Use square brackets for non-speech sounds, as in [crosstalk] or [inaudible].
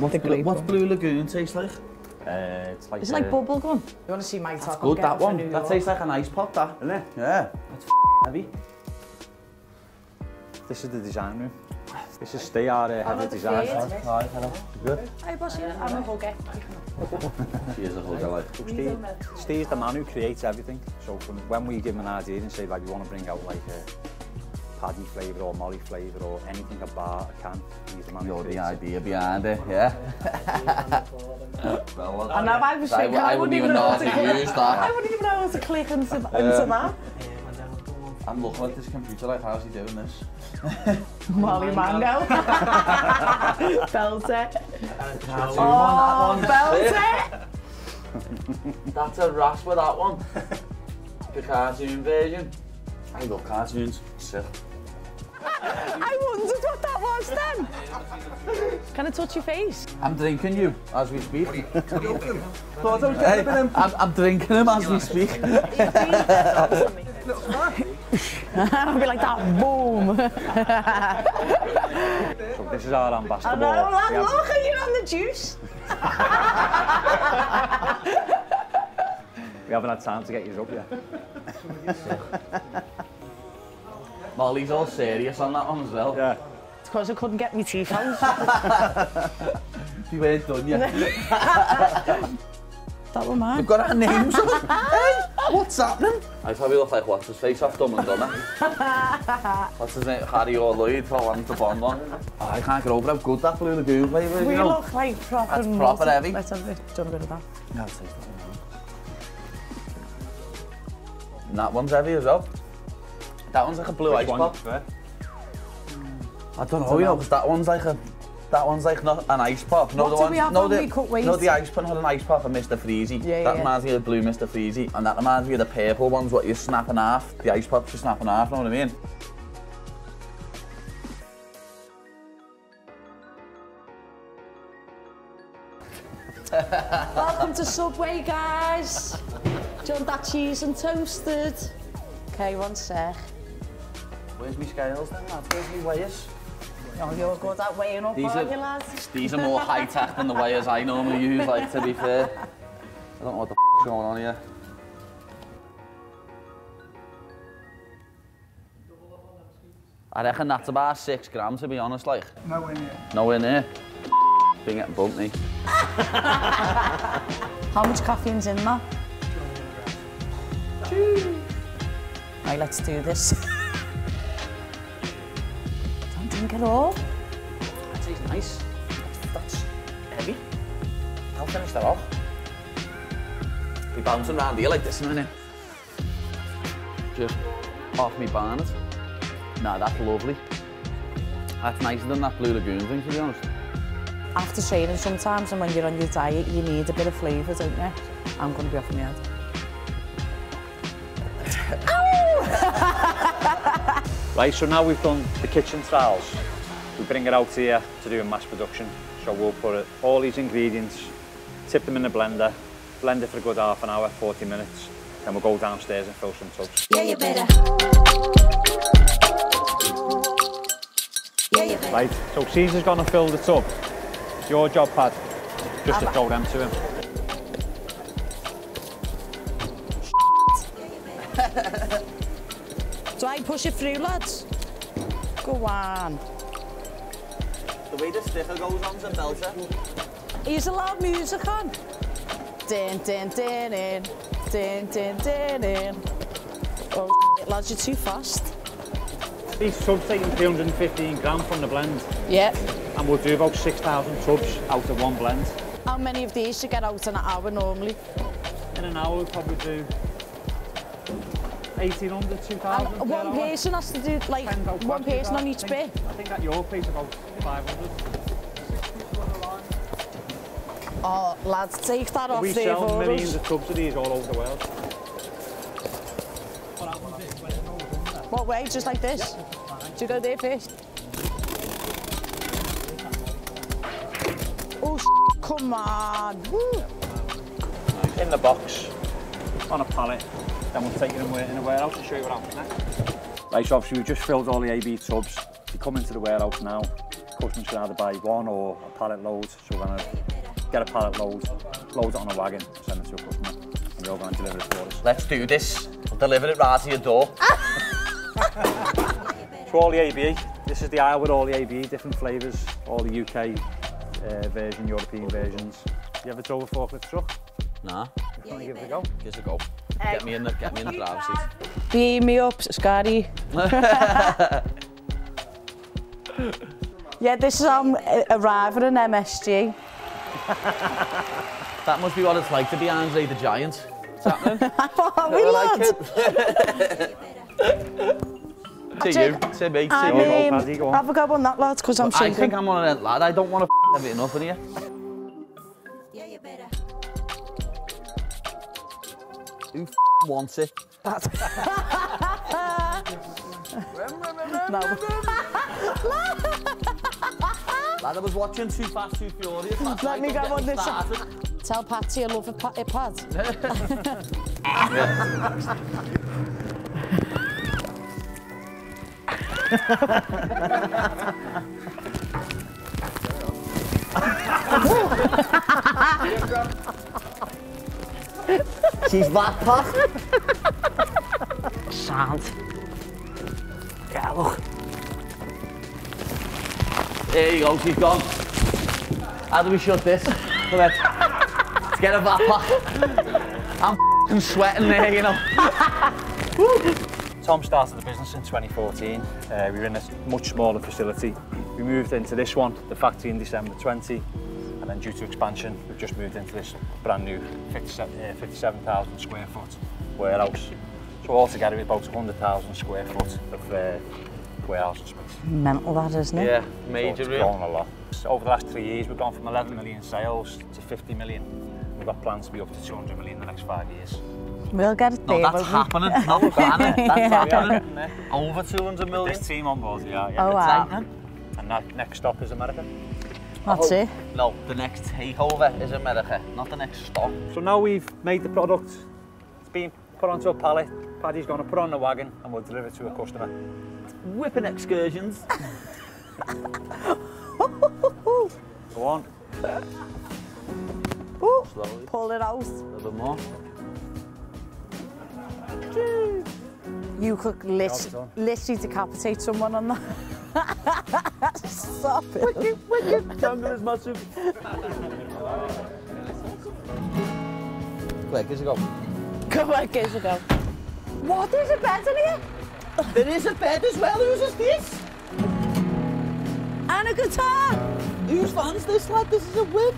What's, bl what's Blue Lagoon taste like? Uh, it's like Is it like uh, bubble gum? You want to see my top? That's good, that one. That tastes like an ice pop, that. Isn't it? Yeah. That's heavy. This is the design room. This is stay out there, have design. Hi, hello. Good? Hi, boss. I'm a hugger. she is a hugger, like. Steve, Steve's the man who creates everything. So from when we give him an idea and say, like, we want to bring out, like, a, paddy flavour or molly flavour or anything a bar, a can, he's the man You're the idea behind it, yeah. [laughs] well, And now I was I, thinking, I wouldn't even know how to click. use I that. wouldn't even know how to click into, into Yeah. that. I'm looking at this computer like, how's he doing this? [laughs] Molly [laughs] Mango. Belt it. Oh, Oh, belt it. That's a rasp with that one. the cartoon version. I love cartoons. Sick. I wondered what that was then. Can I touch your face? I'm drinking you as we speak. Thought [laughs] I was hey, I'm, I'm drinking him as we speak. [laughs] I'll be like that. Boom. So this is our ambassador. I know, ball. lad, We have- look, are you on the juice? [laughs] We haven't had time to get you up yet. Well, he's all serious on that one as well. Yeah. It's because I couldn't get my teeth out. you weren't done yet. that were mine. We've got our names on. hey, what's happening? I probably look like what's his face off Dumb and Dumber. what's his name? Harry or Lloyd for one to bond on. Oh, I can't get over how good that Blue Lagoon is. We you know? look like proper That's proper heavy. Let's have a bit, don't go to that. No, I'll take that. And that one's heavy as well. That one's like a blue Which ice pop. do you prefer? I don't know, you know, 'cause that one's like a, that one's like not an ice pop. No, What the do one, we have no, when the, we cut no, the ice pop had an ice pop and Mr. Freezy. Yeah, that yeah. reminds me of the blue Mr. Freezy, and that reminds me of the purple ones, what you snap in half. The ice pops you snap in half, know what I mean? [laughs] Welcome to Subway, guys. Do you want that cheese and toasted? Okay, one sec. Where's my scales then, lads? Where's my weighers? Oh, you're good at weighing up, These aren't are- you, lads? These are more high-tech than the weighers I normally use, like, to be fair. I don't know what the f***'s going on here. I reckon that's about six grams, to be honest, like. Nowhere near. Nowhere near. Been getting bumped, me. [laughs] How much caffeine's in that? Right, let's do this. [laughs] Drink it all. That tastes nice. That's, that's heavy. I'll finish that off. Be bouncing around here like this in a minute. Just off me barnet. Nah, that's lovely. That's nicer than that Blue Lagoon thing, to be honest. After training sometimes and when you're on your diet, you need a bit of flavour, don't you? I'm going to be off my head. Right, so now we've done the kitchen trials. We bring it out here to do a mass production. So we'll put it, all these ingredients, tip them in the blender, blend it for a good half an hour, 40 minutes. Then we'll go downstairs and fill some tubs. Yeah, you better. Yeah, you better. Right, so Caesar's gonna fill the tub. It's your job, Pad, just to throw them to him. Do I push it through, lads? Go on. The way the sticker goes on's a belter. He's allowed music on. Din, din, din, in. Din, din, din, in. Oh, shit, lads, you're too fast. These tubs taking 315 gram from the blend. Yep. And we'll do about 6,000 tubs out of one blend. How many of these you get out in an hour normally? In an hour, we we'll probably do 1,800, 2,000. And one hour. person has to do, like, one person on each I bit. I think at your place about 500. Oh, lads, take that off we there sell millions of tubs of these all over the world. What way? Just like this? Do you go there first? Oh, come on. Woo. In the box, on a pallet, then we'll take it in, in a warehouse and show you what happens next. Right, so obviously we've just filled all the ABE tubs. They come into the warehouse now, customers can either buy one or a pallet load. So we're gonna get a pallet load, load it on a wagon, send it to a customer, and we're going to deliver it for us. Let's do this. We'll deliver it right to your door. [laughs] So all the ABE, this is the aisle with all the ABE, different flavours, all the UK uh, version, European versions. You ever drove a forklift truck? Nah, You want to give it a er go? give us a go. Get me in the, get me in the driver's seat. Beam me up, Scotty. yeah, this is um, arriving in MSG. That must be what it's like to be Andre the Giant. Is that happening? We I lad. like it. to you, to me, to I you. Go, go, mean, Paddy, go on. have a go on that, lads, because I'm shaking. I think I'm one of them lad. I don't want to f everything up in here. Who f wants it? No. [laughs] [laughs] Lad, I was watching Too Fast, Too Furious last Let night, me don't go get on this. started. Tell Patsy I love a, pa- a pad. [laughs] She's that fast. Sound. Yeah, look. There you go, she's gone. How do we shut this? Come on. Let's get a back back. I'm f***ing sweating there, you know. Tom started the business in 2014. Uh, we were in a much smaller facility. We moved into this one, the factory in December 20, and then due to expansion, we've just moved into this brand new 57 uh, 57,000 square foot warehouse. So altogether, it's about 100,000 square foot of uh, warehouse space. Mental that, isn't it? Yeah, So major it's grown a lot. So over the last three years, we've gone from 11 million sales to 50 million. We've got plans to be up to 200 million in the next five years. We'll get [laughs] it No, there. that's won't we? happening. That's Yeah. happening. Over 200 million. This team on board, yeah. yeah. Oh, It's wow. happening. And that next stop is America. That's Oh. it. No, the next takeover is America, not the next stop. So now we've made the product, it's been put onto a pallet, Paddy's going to put on the wagon and we'll deliver it to a customer. Whipping excursions. [laughs] Go on. Ooh, Slowly, pull it out. a little bit more. You could lit- literally decapitate someone on that. [laughs] Stop it. Jungle is massive. Quick, as you go. Go on, give a go. What is a bed in here? There is a bed as well. Whose is this? And a guitar. Whose van's this, lad? This is a whip.